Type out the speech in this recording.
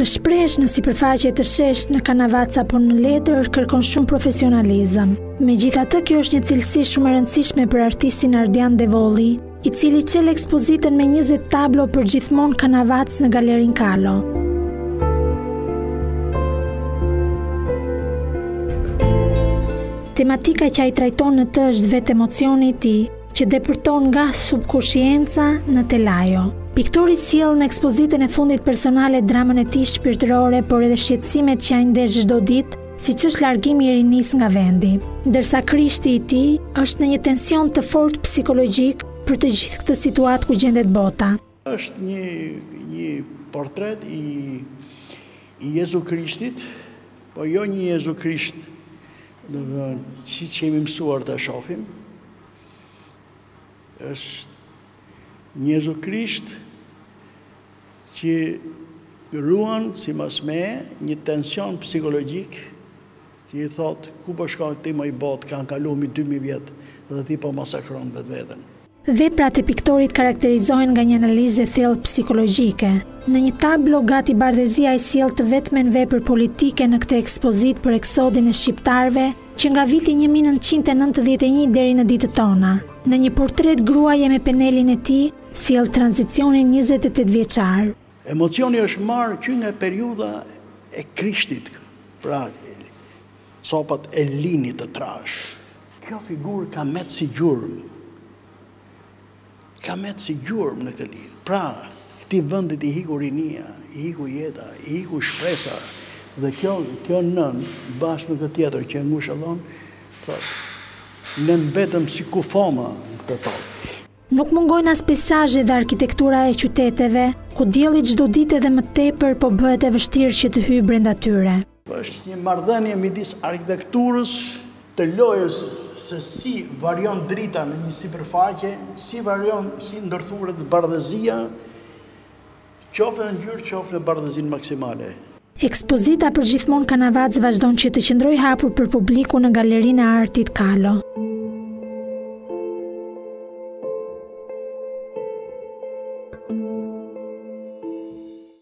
Të shprehesh në sipërfaqe të sheshtë në kanavacë apo në letër kërkon shumë profesionalizëm. Megjithatë kjo është një cilësi shumë e rëndësishme për artistin Ardian Devolli, i cili çel ekspozitën me 20 tablo Përgjithmonë kanavacë në galerinë Kalo. Tematika që ai trajton në të është vetë emocioni i tij, që depërton nga subkoshienca në telajo. Piktori sjell në ekspozitën e fundit personale dramën e tij shpirtërore, por edhe shqetësimet që ai ndesh çdo ditë, siç është largimi i rinisë nga vendi. Ndërsa Krishti i tij është në një tension të fortë psikologjik për të gjithë këtë situatë ku gjendet bota. Është një një portret i i Jezu Krishtit, po jo një Jezu Krisht, do të thonë, siç jemi mësuar ta shofim. Është një Jezu Krisht që rron sidomos me një tension psikologjik Që i thotë, ku po shkon ti moj botë, kanë kalu mi dy mijë vjet dhe ti po masakron vetveten. Veprat e piktorit karakterizohen nga një analizë e thellë psikologjike. Në një tablo gati bardhezi ai sjell të vetmen vepër politike në këtë ekspozitë për eksodin e shqiptarëve që nga viti një mijë e nëntëqind e nëntëdhjetë e një deri në ditët tona. Në një portret gruaje me penelin e tij sjell tranzicionin njëzet e tetë vjeçar. Emocioni është marrë që nga periudha e Krishtit, pra copat e linit të trashë. Kjo figurë ka met si gjurmë. Ka met si gjurmë në këtë lin. Pra, këtij vëndit i hiku rinia, i hiku jeta, i hiku shpresa. Dhe kjo, kjo nënë, bashkë me këtë tjetër që e ngushëllon, thotë, ne mbetëm si kufoma në këtë tokë. Nuk mungojnë as peizazhi dhe arkitektura e qyteteve, ku dielli çdo ditë edhe më tepër po bëhet e vështirë që të hyjë brenda tyre. Është një marrëdhënie midis arkitekturës, të lojës se si varion drita në një sipërfaqe, si varion, si ndërthuret bardhezia, Qoftë në ngjyrë qoftë në bardhezinë maksimale. Ekspozita Përgjithmonë kanavacë vazhdon që të qëndrojë hapur për publikun në Galerinë e Artit Kalo.